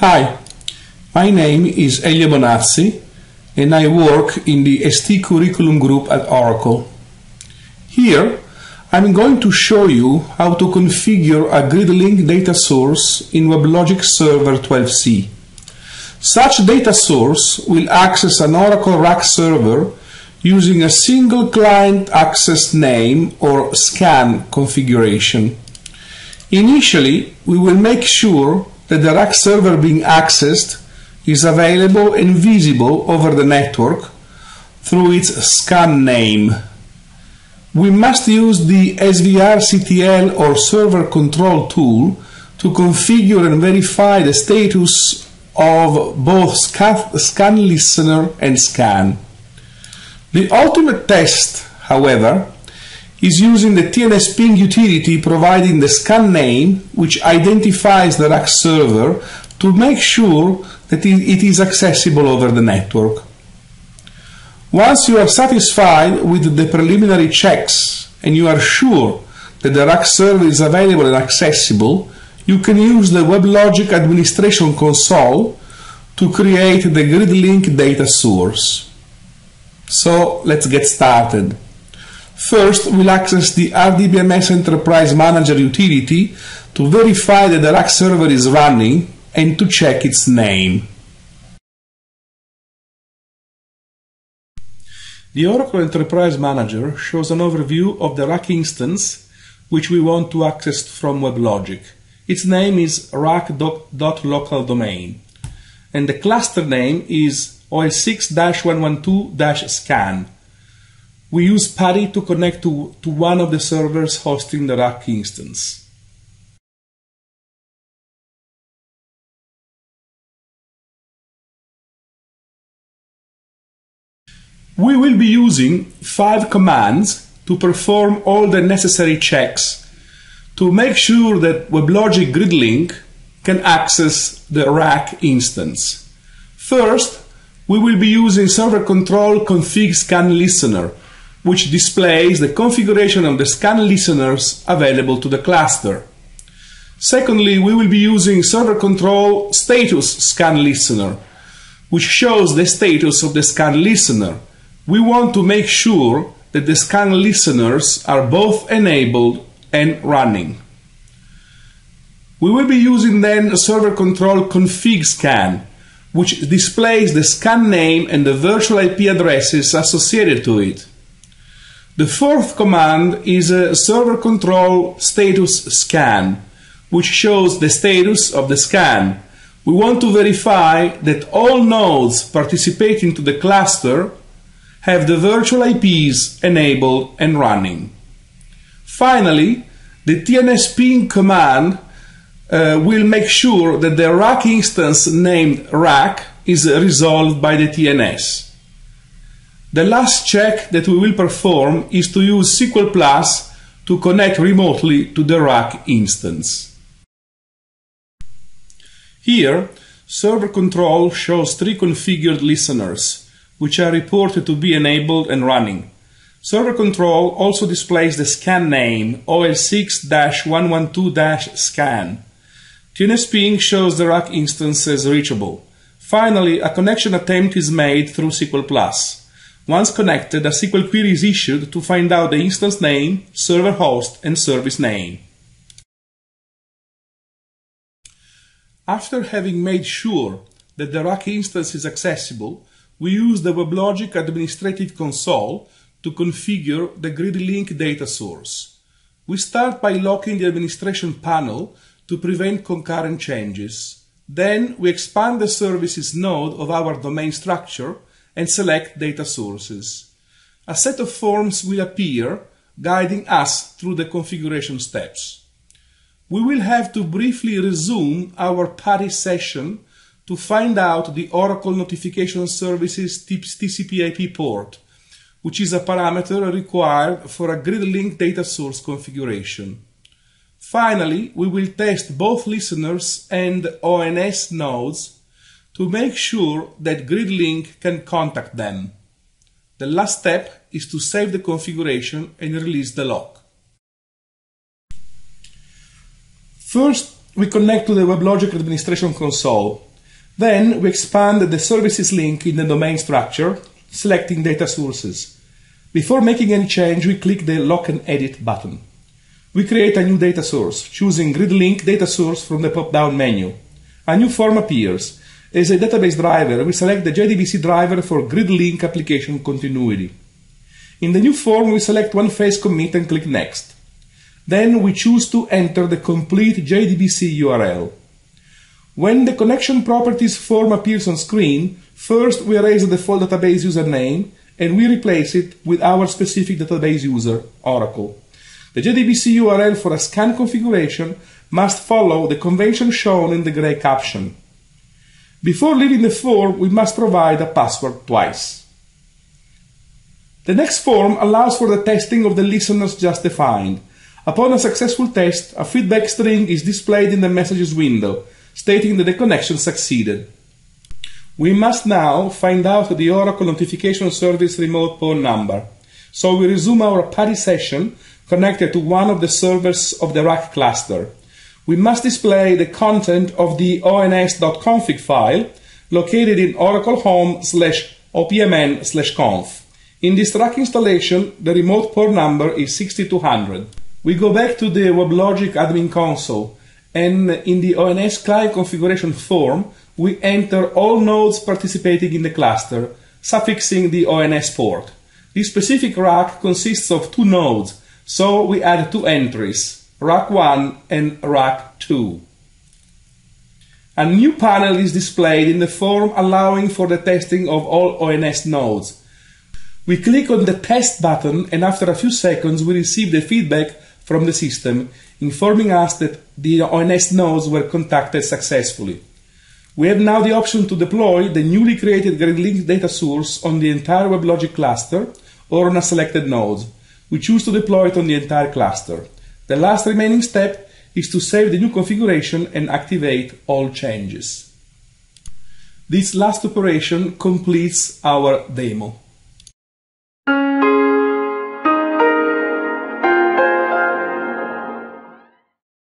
Hi, my name is Elio Bonazzi and I work in the ST curriculum group at Oracle. Here, I'm going to show you how to configure a GridLink data source in WebLogic Server 12c. Such data source will access an Oracle RAC server using a single client access name or SCAN configuration. Initially, we will make sure that the RAC server being accessed is available and visible over the network through its SCAN name. We must use the SRVCTL or server control tool to configure and verify the status of both scan listener and scan. The ultimate test, however, is using the TNS ping utility providing the scan name which identifies the RAC server to make sure that it is accessible over the network. Once you are satisfied with the preliminary checks and you are sure that the RAC server is available and accessible, you can use the WebLogic administration console to create the GridLink data source. So let's get started. First, we'll access the RDBMS Enterprise Manager utility to verify that the RAC server is running and to check its name. The Oracle Enterprise Manager shows an overview of the RAC instance which we want to access from WebLogic. Its name is rack.localdomain and the cluster name is OL6-112-scan. We use PuTTY to connect to, to one of the servers hosting the RAC instance. We will be using five commands to perform all the necessary checks to make sure that WebLogic GridLink can access the RAC instance. First, we will be using server control config scan listener, which displays the configuration of the scan listeners available to the cluster. Secondly, we will be using server control status scan listener, which shows the status of the scan listener. We want to make sure that the scan listeners are both enabled and running. We will be using then server control config scan, which displays the scan name and the virtual IP addresses associated to it. The fourth command is a server control status scan, which shows the status of the scan. We want to verify that all nodes participating to the cluster have the virtual IPs enabled and running. Finally, the TNS ping command uh, will make sure that the RAC instance named rack is resolved by the TNS. The last check that we will perform is to use SQL Plus to connect remotely to the RAC instance. Here, server control shows three configured listeners, which are reported to be enabled and running. Server control also displays the scan name OL6-112-scan TNS ping shows the RAC instance as reachable. Finally, a connection attempt is made through SQL Plus. Once connected, a SQL query is issued to find out the instance name, server host, and service name. After having made sure that the RAC instance is accessible, we use the WebLogic Administrative Console to configure the GridLink data source. We start by locking the administration panel to prevent concurrent changes. Then we expand the services node of our domain structure and select data sources. A set of forms will appear guiding us through the configuration steps. We will have to briefly resume our PuTTY session to find out the Oracle Notification Services TCP IP port, which is a parameter required for a GridLink data source configuration. Finally, we will test both listeners and ONS nodes to make sure that GridLink can contact them. The last step is to save the configuration and release the lock. First, we connect to the WebLogic administration console Then we expand the services link in the domain structure, selecting data sources. Before making any change, we click the Lock and Edit button. We create a new data source, choosing GridLink data source from the pop-down menu. A new form appears. As a database driver, we select the JDBC driver for GridLink application continuity. In the new form, we select one phase commit and click Next. Then we choose to enter the complete JDBC URL. When the connection properties form appears on screen, first we erase the default database username and we replace it with our specific database user, Oracle. The JDBC URL for a scan configuration must follow the convention shown in the gray caption. Before leaving the form, we must provide a password twice. The next form allows for the testing of the listeners just defined. Upon a successful test, a feedback string is displayed in the messages window, stating that the connection succeeded. We must now find out the Oracle Notification Service remote phone number. So we resume our PuTTY session connected to one of the servers of the RAC cluster. We must display the content of the ons.config file located in Oracle Home slash opmn slash conf. In this RAC installation, the remote port number is 6200. We go back to the WebLogic admin console and in the ONS client configuration form, we enter all nodes participating in the cluster, suffixing the ONS port. This specific RAC consists of two nodes, so we add two entries, rack 1 and rack 2. A new panel is displayed in the form allowing for the testing of all ONS nodes. We click on the test button and after a few seconds we receive the feedback from the system informing us that the ONS nodes were contacted successfully. We have now the option to deploy the newly created GridLink data source on the entire WebLogic cluster or on a selected node. We choose to deploy it on the entire cluster. The last remaining step is to save the new configuration and activate all changes. This last operation completes our demo.